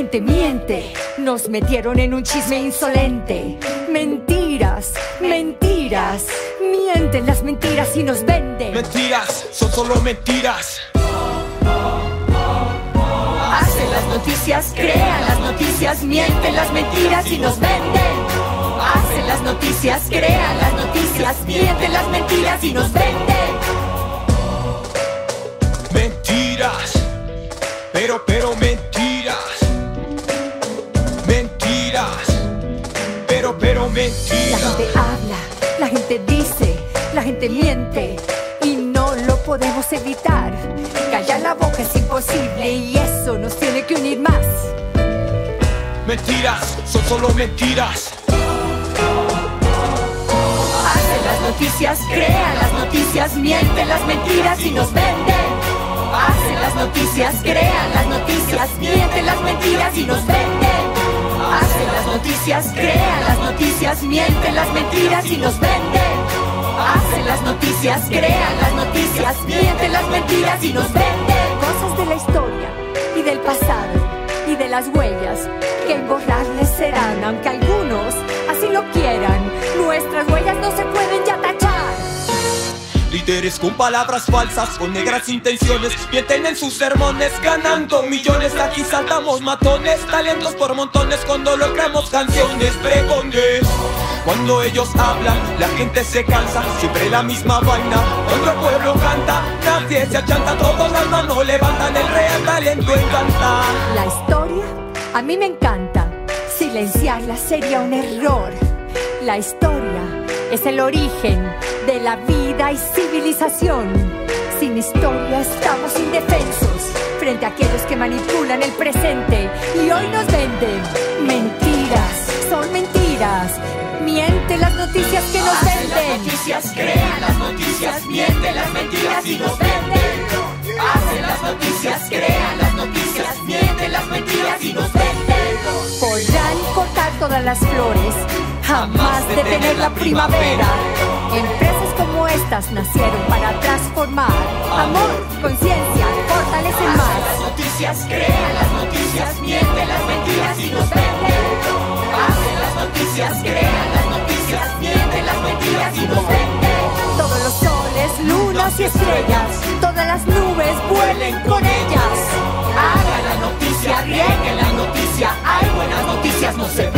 gente miente, nos metieron en un chisme insolente. Mentiras, mentiras, mienten las mentiras y nos venden. Mentiras, son solo mentiras. Hacen las noticias, crean las noticias, mienten las mentiras y nos venden. Hacen las noticias, crean las noticias, mienten las mentiras y nos venden. La gente habla, la gente dice, la gente miente y no lo podemos evitar. Callar la boca es imposible y eso nos tiene que unir más. Mentiras, son solo mentiras. Hacen las noticias, crean las noticias, mienten las mentiras y nos venden. Hacen las noticias, crean las noticias, mienten las mentiras y nos venden. Noticias, las noticias, mienten las mentiras y nos venden. Hacen las noticias, crean las noticias, mienten las mentiras y nos venden. Cosas de la historia y del pasado y de las huellas que borrarles serán, aunque algunos así lo quieran. Con palabras falsas, con negras intenciones, mienten en sus sermones, ganando millones. Aquí saltamos matones, talentos por montones, cuando logramos canciones, pregones. Cuando ellos hablan, la gente se cansa, siempre la misma vaina. El pueblo canta, nadie se achanta, todos las manos levantan, el real talento encanta. La historia a mí me encanta. Silenciarla sería un error. La historia es el origen de la vida y civilización. Sin historia estamos indefensos frente a aquellos que manipulan el presente y hoy nos venden mentiras. Son mentiras. Mienten las noticias que nos venden. noticias, crean las noticias, mienten las mentiras y nos venden. Hacen las noticias, crean las noticias, mienten las mentiras y nos venden. Podrán cortar todas las flores, jamás detener la primavera. Empresas como estas nacieron para transformar amor, conciencia, fortalecer más. Haz las noticias crean las noticias, mienten las mentiras y nos venden. Hacen las noticias, crean las noticias, mienten las mentiras y nos venden. Todos los soles, lunas y estrellas, todas las nubes vuelen con ellas. Hagan la noticia, rieguen la noticia, hay buenas noticias, no se